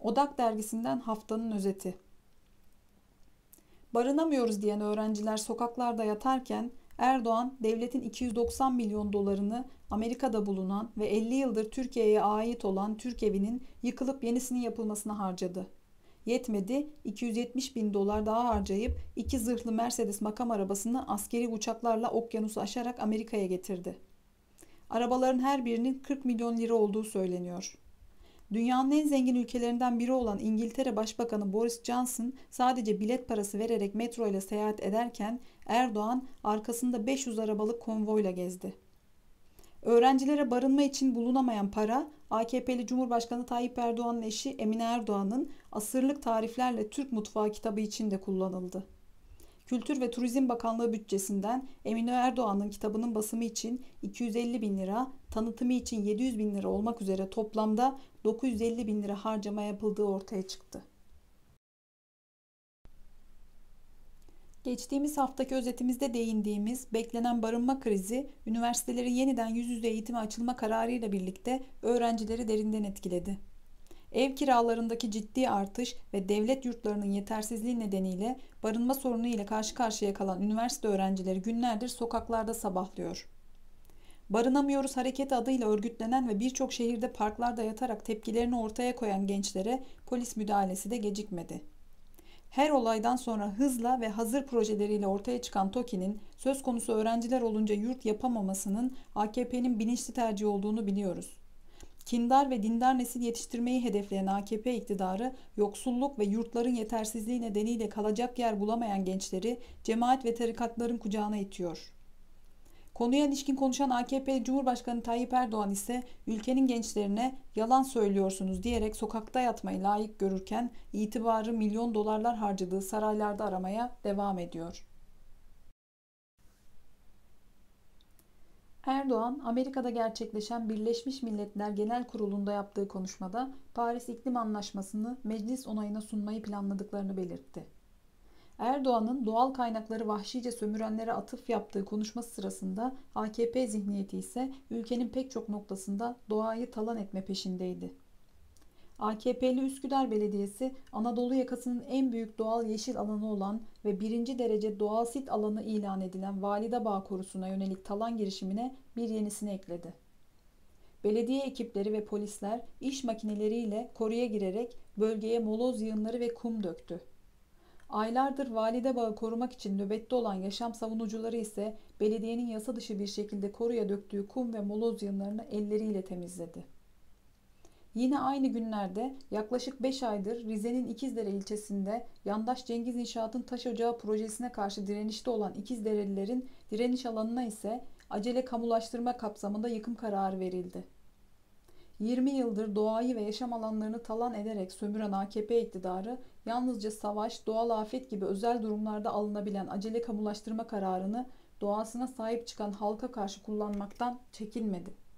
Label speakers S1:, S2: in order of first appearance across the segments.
S1: Odak dergisinden haftanın özeti. Barınamıyoruz diyen öğrenciler sokaklarda yatarken Erdoğan devletin 290 milyon dolarını Amerika'da bulunan ve 50 yıldır Türkiye'ye ait olan Türk evinin yıkılıp yenisinin yapılmasına harcadı. Yetmedi 270 bin dolar daha harcayıp iki zırhlı Mercedes makam arabasını askeri uçaklarla okyanusu aşarak Amerika'ya getirdi. Arabaların her birinin 40 milyon lira olduğu söyleniyor. Dünyanın en zengin ülkelerinden biri olan İngiltere Başbakanı Boris Johnson sadece bilet parası vererek metro ile seyahat ederken Erdoğan arkasında 500 arabalık konvoyla gezdi. Öğrencilere barınma için bulunamayan para AKP'li Cumhurbaşkanı Tayyip Erdoğan'ın eşi Emine Erdoğan'ın Asırlık Tariflerle Türk Mutfağı kitabı için de kullanıldı. Kültür ve Turizm Bakanlığı bütçesinden Emine Erdoğan'ın kitabının basımı için 250 bin lira, tanıtımı için 700 bin lira olmak üzere toplamda 950 bin lira harcama yapıldığı ortaya çıktı. Geçtiğimiz haftaki özetimizde değindiğimiz beklenen barınma krizi, üniversitelerin yeniden yüz yüze eğitime açılma kararıyla birlikte öğrencileri derinden etkiledi. Ev kiralarındaki ciddi artış ve devlet yurtlarının yetersizliği nedeniyle barınma sorunu ile karşı karşıya kalan üniversite öğrencileri günlerdir sokaklarda sabahlıyor. Barınamıyoruz hareket adıyla örgütlenen ve birçok şehirde parklarda yatarak tepkilerini ortaya koyan gençlere polis müdahalesi de gecikmedi. Her olaydan sonra hızla ve hazır projeleriyle ortaya çıkan TOKİ'nin söz konusu öğrenciler olunca yurt yapamamasının AKP'nin bilinçli tercih olduğunu biliyoruz. Kindar ve dindar nesil yetiştirmeyi hedefleyen AKP iktidarı yoksulluk ve yurtların yetersizliği nedeniyle kalacak yer bulamayan gençleri cemaat ve tarikatların kucağına itiyor. Konuya ilişkin konuşan AKP Cumhurbaşkanı Tayyip Erdoğan ise ülkenin gençlerine yalan söylüyorsunuz diyerek sokakta yatmayı layık görürken itibarı milyon dolarlar harcadığı saraylarda aramaya devam ediyor. Erdoğan, Amerika'da gerçekleşen Birleşmiş Milletler Genel Kurulu'nda yaptığı konuşmada Paris İklim Anlaşması'nı meclis onayına sunmayı planladıklarını belirtti. Erdoğan'ın doğal kaynakları vahşice sömürenlere atıf yaptığı konuşması sırasında AKP zihniyeti ise ülkenin pek çok noktasında doğayı talan etme peşindeydi. AKP'li Üsküdar Belediyesi Anadolu yakasının en büyük doğal yeşil alanı olan ve birinci derece doğal sit alanı ilan edilen Valide Bağ Korusu'na yönelik talan girişimine bir yenisini ekledi. Belediye ekipleri ve polisler iş makineleriyle koruya girerek bölgeye moloz yığınları ve kum döktü. Aylardır valide bağı korumak için nöbette olan yaşam savunucuları ise belediyenin yasa dışı bir şekilde koruya döktüğü kum ve moloz yığınlarını elleriyle temizledi. Yine aynı günlerde yaklaşık 5 aydır Rize'nin İkizdere ilçesinde yandaş Cengiz İnşaat'ın taş ocağı projesine karşı direnişte olan İkizderelilerin direniş alanına ise acele kamulaştırma kapsamında yıkım kararı verildi. 20 yıldır doğayı ve yaşam alanlarını talan ederek sömüren AKP iktidarı yalnızca savaş, doğal afet gibi özel durumlarda alınabilen acele kamulaştırma kararını doğasına sahip çıkan halka karşı kullanmaktan çekinmedi.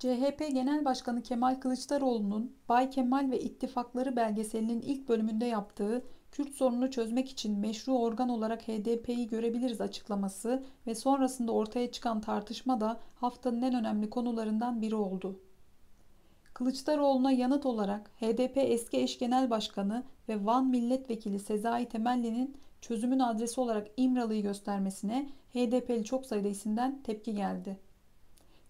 S1: CHP Genel Başkanı Kemal Kılıçdaroğlu'nun Bay Kemal ve İttifakları belgeselinin ilk bölümünde yaptığı Kürt sorununu çözmek için meşru organ olarak HDP'yi görebiliriz açıklaması ve sonrasında ortaya çıkan tartışma da haftanın en önemli konularından biri oldu. Kılıçdaroğlu'na yanıt olarak HDP eski eş genel başkanı ve Van milletvekili Sezai Temelli'nin çözümün adresi olarak İmralı'yı göstermesine HDP'li çok sayıda isimden tepki geldi.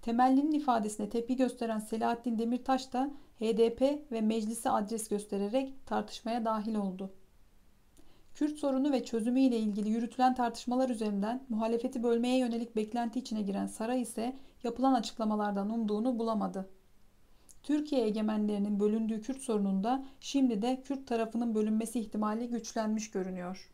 S1: Temelli'nin ifadesine tepki gösteren Selahattin Demirtaş da HDP ve meclise adres göstererek tartışmaya dahil oldu. Kürt sorunu ve çözümü ile ilgili yürütülen tartışmalar üzerinden muhalefeti bölmeye yönelik beklenti içine giren saray ise yapılan açıklamalardan umduğunu bulamadı. Türkiye egemenlerinin bölündüğü Kürt sorununda şimdi de Kürt tarafının bölünmesi ihtimali güçlenmiş görünüyor.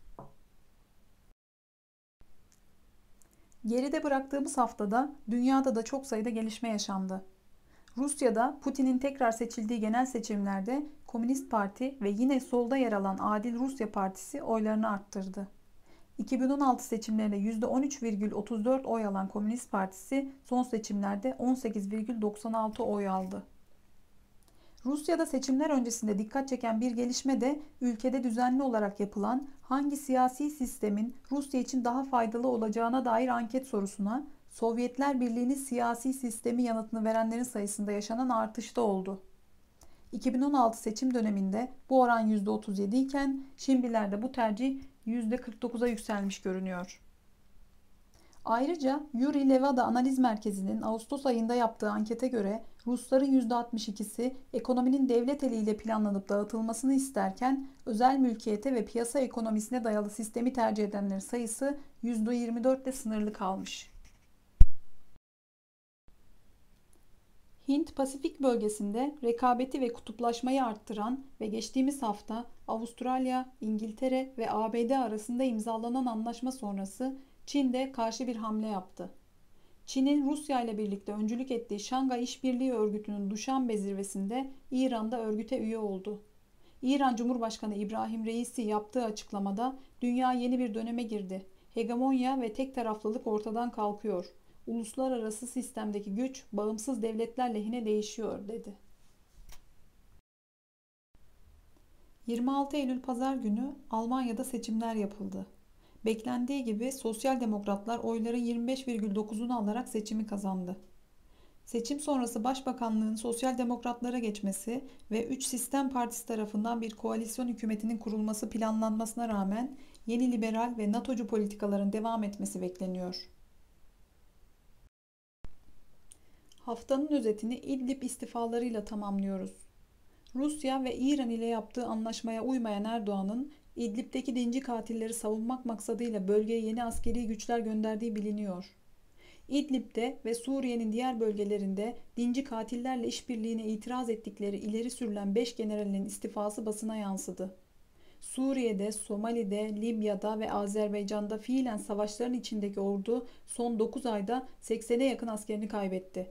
S1: Geride bıraktığımız haftada dünyada da çok sayıda gelişme yaşandı. Rusya'da Putin'in tekrar seçildiği genel seçimlerde Komünist Parti ve yine solda yer alan Adil Rusya Partisi oylarını arttırdı. 2016 seçimlerinde %13,34 oy alan Komünist Partisi son seçimlerde 18,96 oy aldı. Rusya'da seçimler öncesinde dikkat çeken bir gelişme de ülkede düzenli olarak yapılan hangi siyasi sistemin Rusya için daha faydalı olacağına dair anket sorusuna Sovyetler Birliği'nin siyasi sistemi yanıtını verenlerin sayısında yaşanan artışta oldu. 2016 seçim döneminde bu oran %37 iken şimdilerde bu tercih %49'a yükselmiş görünüyor. Ayrıca Yuri Levada Analiz Merkezi'nin Ağustos ayında yaptığı ankete göre Rusların %62'si ekonominin devlet eliyle planlanıp dağıtılmasını isterken özel mülkiyete ve piyasa ekonomisine dayalı sistemi tercih edenlerin sayısı %24 ile sınırlı kalmış. Hint-Pasifik bölgesinde rekabeti ve kutuplaşmayı arttıran ve geçtiğimiz hafta Avustralya, İngiltere ve ABD arasında imzalanan anlaşma sonrası Çin de karşı bir hamle yaptı. Çin'in Rusya ile birlikte öncülük ettiği Şangay İşbirliği Örgütü'nün Duşanbe zirvesinde İran'da örgüte üye oldu. İran Cumhurbaşkanı İbrahim Reisi yaptığı açıklamada dünya yeni bir döneme girdi. Hegemonya ve tek taraflılık ortadan kalkıyor. Uluslararası sistemdeki güç bağımsız devletler lehine değişiyor dedi. 26 Eylül pazar günü Almanya'da seçimler yapıldı. Beklendiği gibi sosyal demokratlar oyların 25,9'unu alarak seçimi kazandı. Seçim sonrası başbakanlığın sosyal demokratlara geçmesi ve 3 sistem partisi tarafından bir koalisyon hükümetinin kurulması planlanmasına rağmen yeni liberal ve NATO'cu politikaların devam etmesi bekleniyor. Haftanın özetini İdlib istifalarıyla tamamlıyoruz. Rusya ve İran ile yaptığı anlaşmaya uymayan Erdoğan'ın İdlib'deki dinci katilleri savunmak maksadıyla bölgeye yeni askeri güçler gönderdiği biliniyor. İdlib'de ve Suriye'nin diğer bölgelerinde dinci katillerle işbirliğine itiraz ettikleri ileri sürülen 5 generalin istifası basına yansıdı. Suriye'de, Somali'de, Libya'da ve Azerbaycan'da fiilen savaşların içindeki ordu son 9 ayda 80'e yakın askerini kaybetti.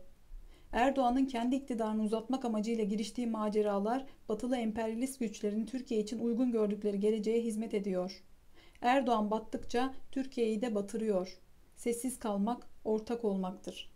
S1: Erdoğan'ın kendi iktidarını uzatmak amacıyla giriştiği maceralar batılı emperyalist güçlerin Türkiye için uygun gördükleri geleceğe hizmet ediyor. Erdoğan battıkça Türkiye'yi de batırıyor. Sessiz kalmak ortak olmaktır.